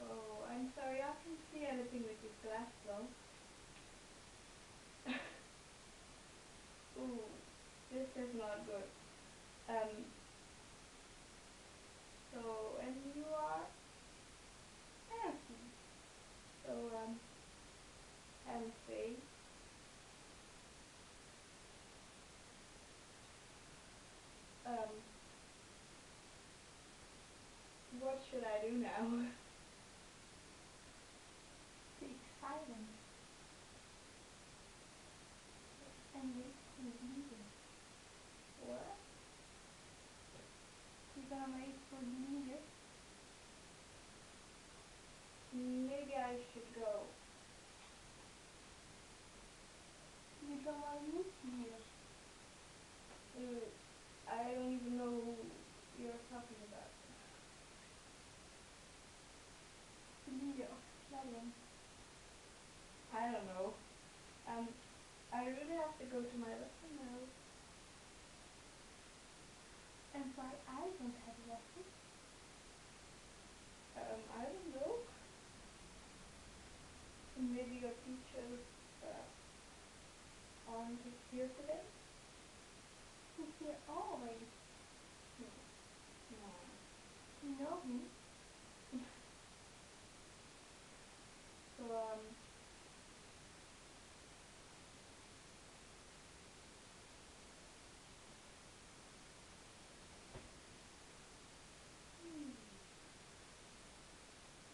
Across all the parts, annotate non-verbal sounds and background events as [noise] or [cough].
Oh, I'm sorry, I can't see anything with these glasses [laughs] on. Ooh, this is not good. Um, so, and you are? Pansy. So, um, Hemphrey. Um, what should I do now? Speak silent. And wait for the leader. What? You're gonna wait for the leader. Maybe I should go. You don't want to meet leader. Uh, I don't even know who you're talking about. The leader of Slytherin. I don't know. Um, I really have to go to my lesson now. And why I don't have a lesson? Um, I don't know. Maybe your teachers uh, aren't here today? He's here always. No. You know him. So, um, hmm.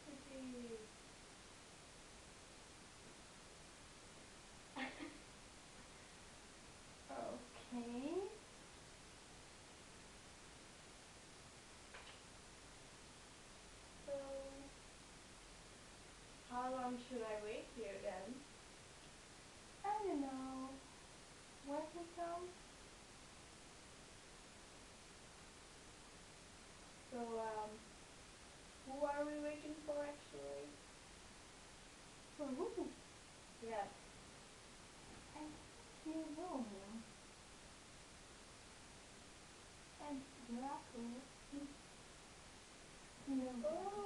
Maybe Okay. So, how long should I wait here then? I don't know. Wait until So, um, who are we waiting for actually? for who? Yes. I think you know him. And Draco. You know Draco. Oh,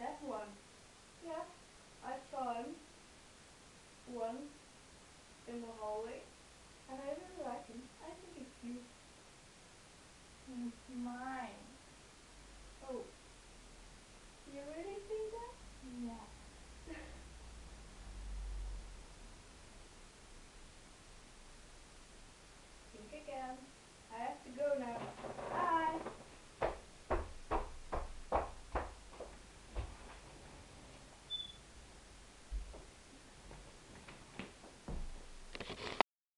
that one. Yeah, I saw him in the hallway,